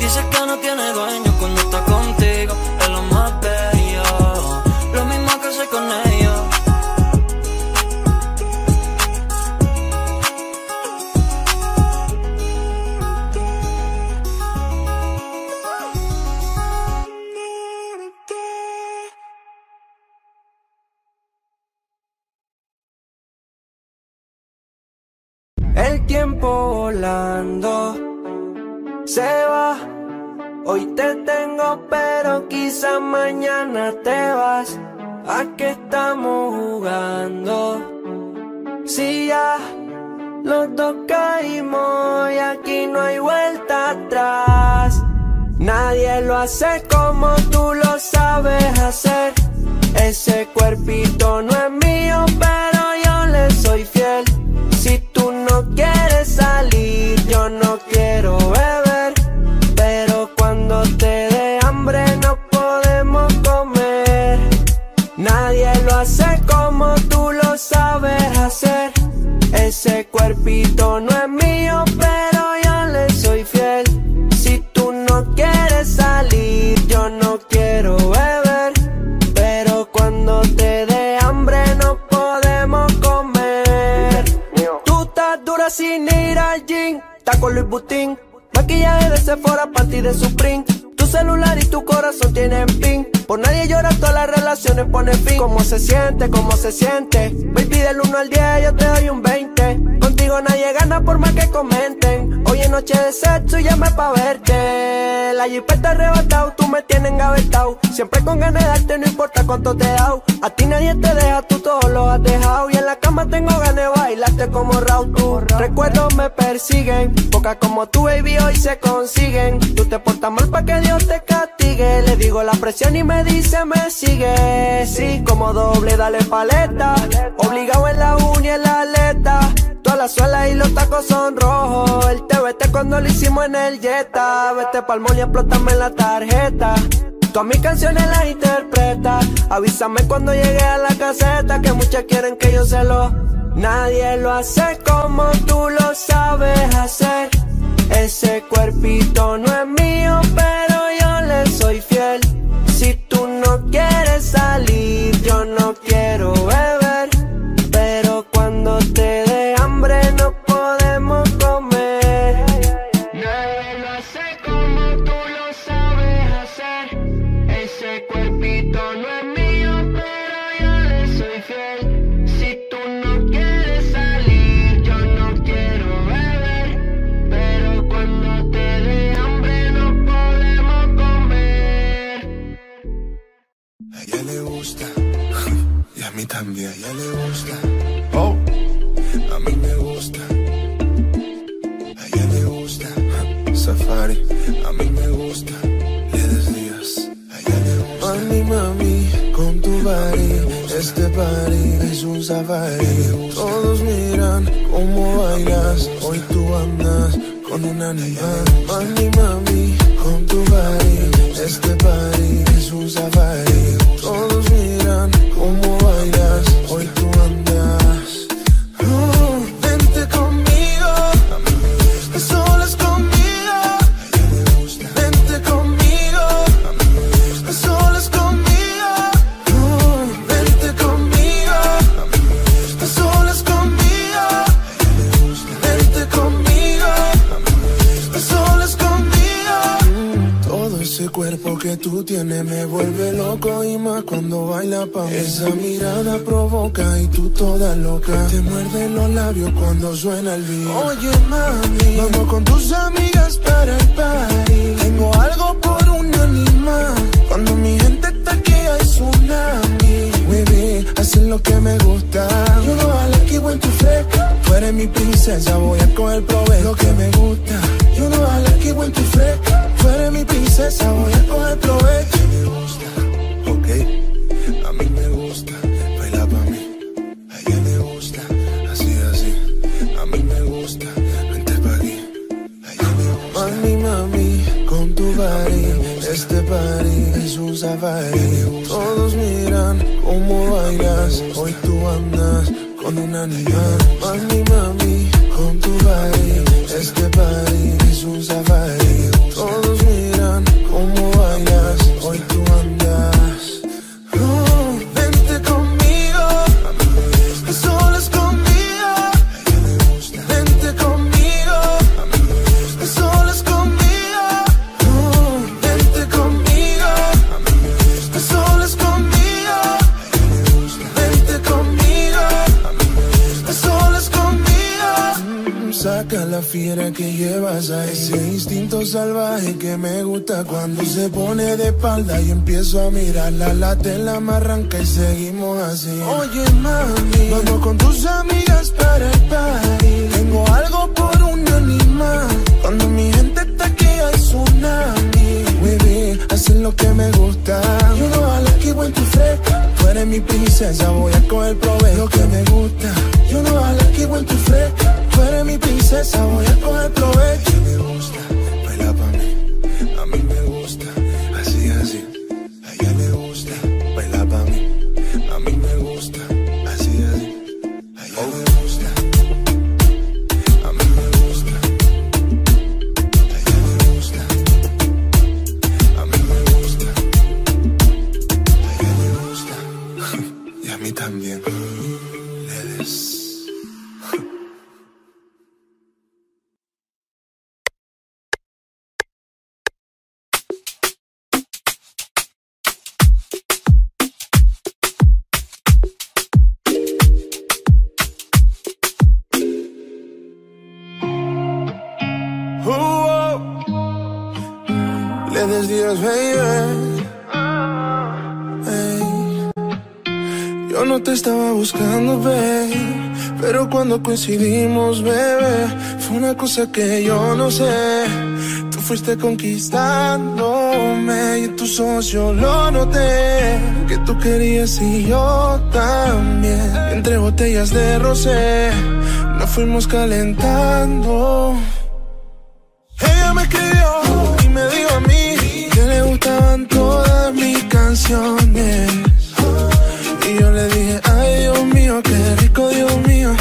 Dice que no tiene dueño cuando está contigo, es lo más bello. Lo mismo que hace con ellos. Volando se va. Hoy te tengo, pero quizá mañana te vas. ¿A qué estamos jugando? Si ya los dos caímos y aquí no hay vuelta atrás. Nadie lo hace como tú lo sabes hacer. Ese cuerpito no es mío, pero yo le soy fiel. No quieres salir, yo no quiero beber. Pero cuando te dé hambre no podemos comer. Nadie lo hace como tú lo sabes hacer. Ese cuerpito no es mío, pero sin ir al gym, con Luis Butín. Maquillaje de Sephora, panty de Supreme. Tu celular y tu corazón tienen pin. Por nadie llora, todas las relaciones ponen fin. ¿Cómo se siente? ¿Cómo se siente? Baby, del 1 al 10 yo te doy un 20. Contigo nadie gana por más que comenten. Hoy es noche de sexo y llame pa' verte. La jipeta arrebatado, tú me tienes engavetado. Siempre con ganas de darte, no importa cuánto te he dado. A ti nadie te deja, tú todo lo has dejado. Y en la cama tengo ganas de bailarte como Raúl. Recuerdos me persiguen. Pocas como tú, baby, hoy se consiguen. Tú te portas mal pa' que Dios te castigue. Le digo la presión y me dice me sigue. Sí, como doble, dale paleta. Obligado en la uña y en la aleta. Todas las suelas y los tacos son rojos. El TBT cuando lo hicimos en el Jetta. Vete pa'l mall y explótame la tarjeta. Todas mis canciones las interpreta. Avísame cuando llegue a la caseta. Que muchas quieren que yo se lo. Nadie lo hace como tú lo sabes hacer. Ese cuerpito no es mío, pero yo le soy fiel. Si tú no quieres salir, yo no quiero body, este party es un safari. Todos miran cómo bailas, hoy tú andas con un animal. Mami, mami, con tu body, este party es un safari. Todos miran cómo me vuelve loco y más cuando baila pa' mí. Esa mirada provoca y tú toda loca. Te muerde los labios cuando suena el beat. Oye mami, vamos con tus amigas para el party. Tengo algo por un animal. Cuando mi gente está aquí hay tsunami. Baby, haces lo que me gusta. Yo no vale aquí en tu fresca. Tú eres mi princesa, voy a coger provecho. Lo que me gusta. Yo no vale aquí en tu fresca. Tú eres mi princesa, voy a coger provecho. Este party es un safari. Todos miran cómo bailas. Hoy tú andas con un animal. Mami, mami, con tu body. Este party es un safari. Se pone de espalda y empiezo a mirar. La tela me arranca y seguimos así. Oye mami, vamos con tus amigas para el party. Tengo algo por un animal. Cuando mi gente está aquí hay tsunami. Baby, hacen lo que me gusta. Yo no know I like it when tu fresca. Tú eres mi princesa, voy a coger provecho. Que me gusta. Yo no know I like it when tu fresca. Tú eres mi princesa, voy a coger provecho. Buscando, baby. Pero cuando coincidimos, bebé, fue una cosa que yo no sé. Tú fuiste conquistándome y en tus ojos yo lo noté. Que tú querías y yo también. Entre botellas de rosé, nos fuimos calentando. Ella me escribió y me dijo a mí que le gustaban todas mis canciones. Yo le dije, ay Dios mío, qué rico Dios mío.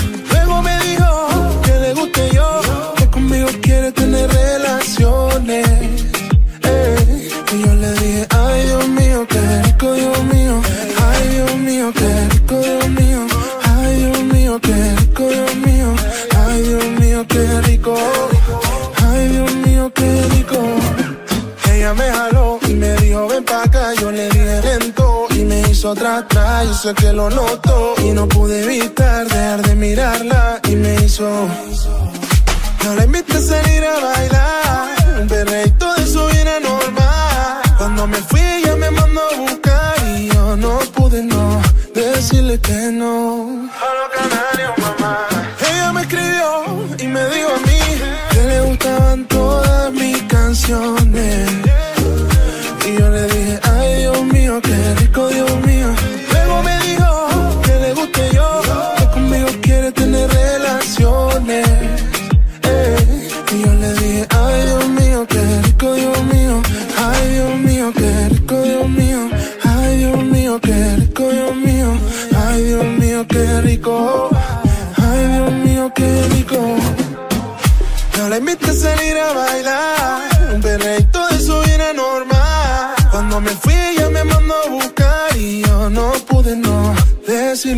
Otra yo sé que lo noto y no pude evitar dejar de mirarla y me hizo. No la invité a salir a bailar, un perreíto de eso viene normal. Cuando me fui ella me mandó a buscar y yo no pude no decirle que no. Canarios, mamá. Ella me escribió y me dijo a mí que le gustaban todas mis canciones. Y yo le dije, ay Dios mío, qué rico Dios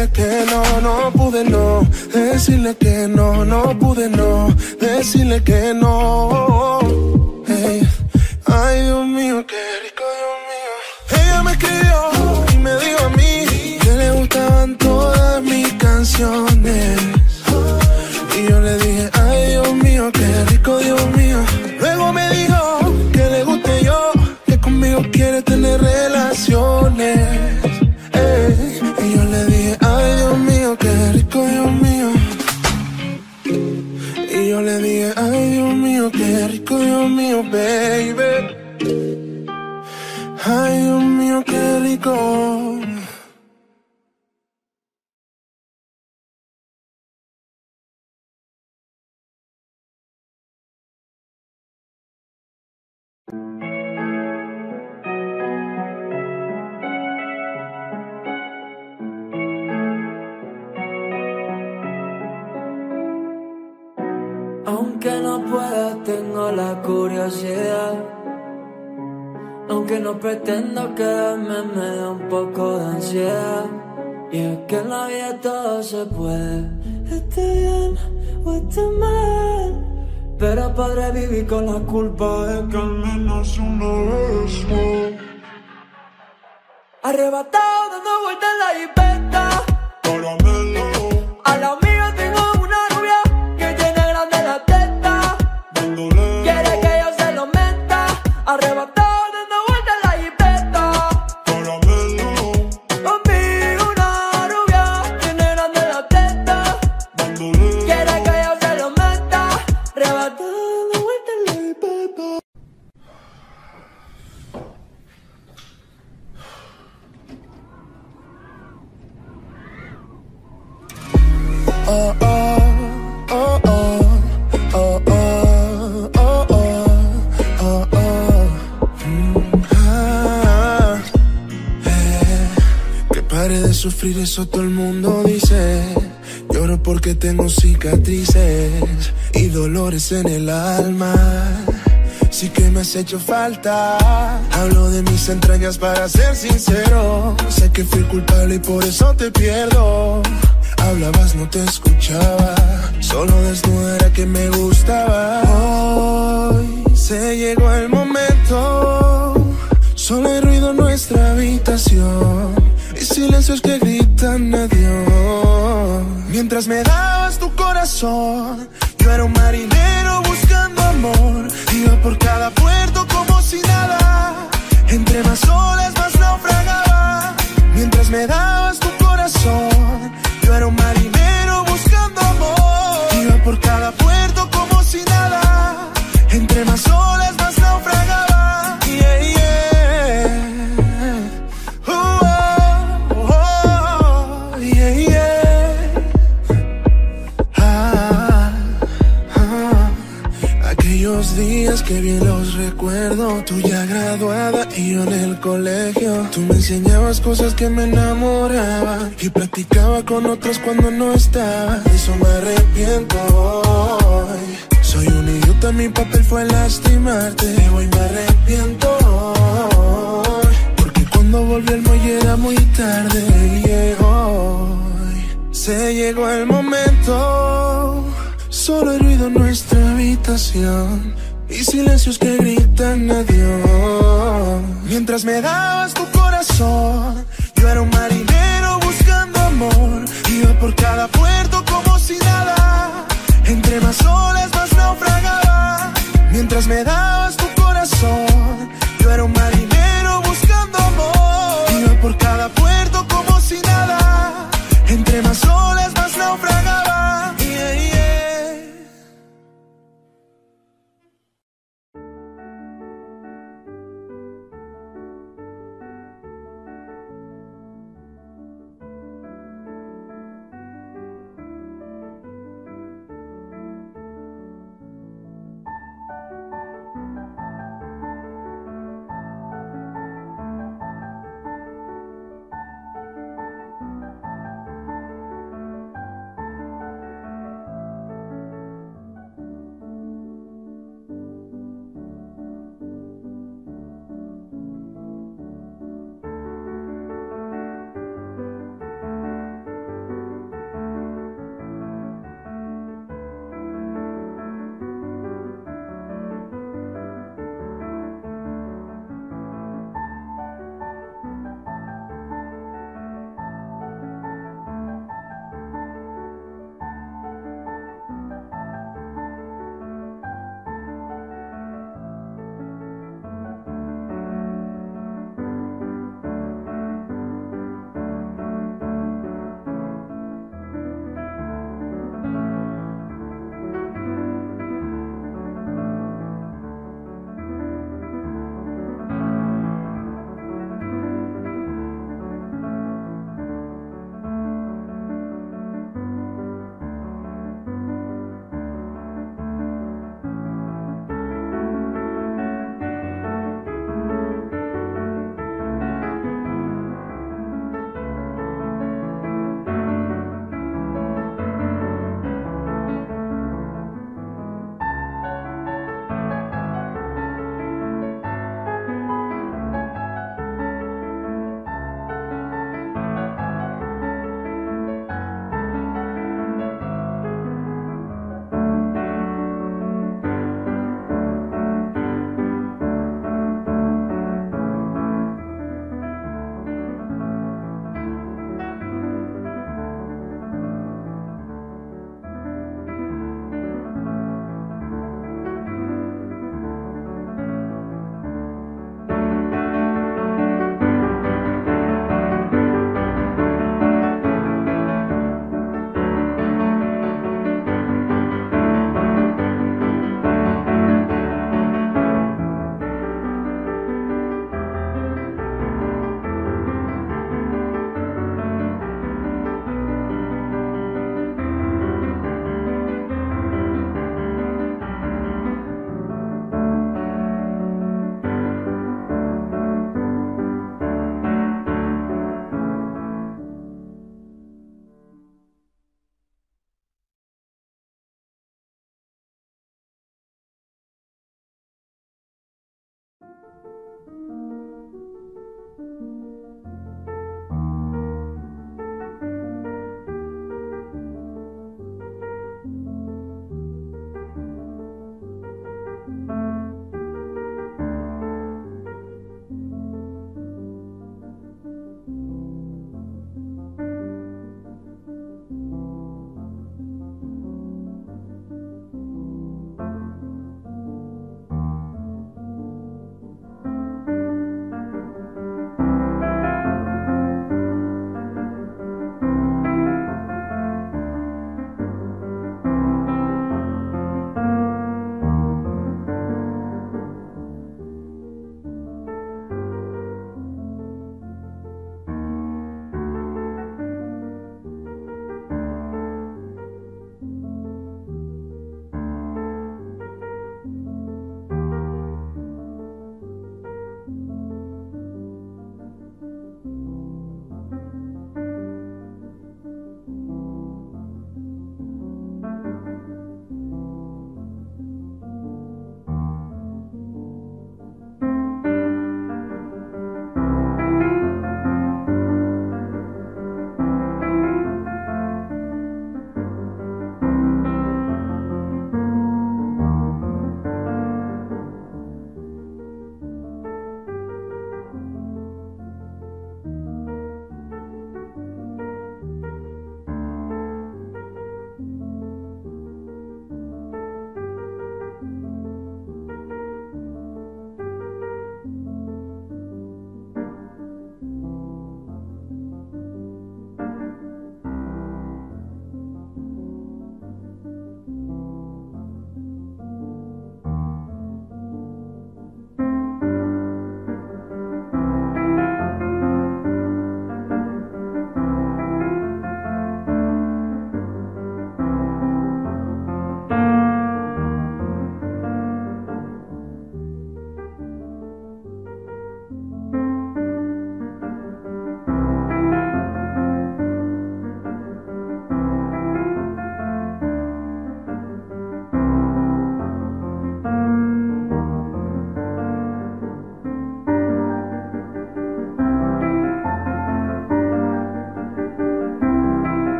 decirle que no, no pude no. Decirle que no, no pude no. Decirle que no. Ay, Dios mío, qué rico, Dios mío. Ella me escribió y me dijo a mí que le gustaban todas mis canciones. Y yo le dije, ay Dios mío, qué rico Dios mío. Luego me dijo que le guste yo, que conmigo quiere tener relaciones. Con la culpa de que al menos una vez. Arrebatado dando vueltas en la jipeta. hecho falta. Hablo de mis entrañas para ser sincero. Sé que fui culpable y por eso te pierdo. Hablabas, no te escuchaba. Solo desnuda era que me gustaba. Hoy se llegó el momento. Solo hay ruido en nuestra habitación. Y silencios que gritan adiós. Mientras me dabas tu corazón otras cuando no estabas.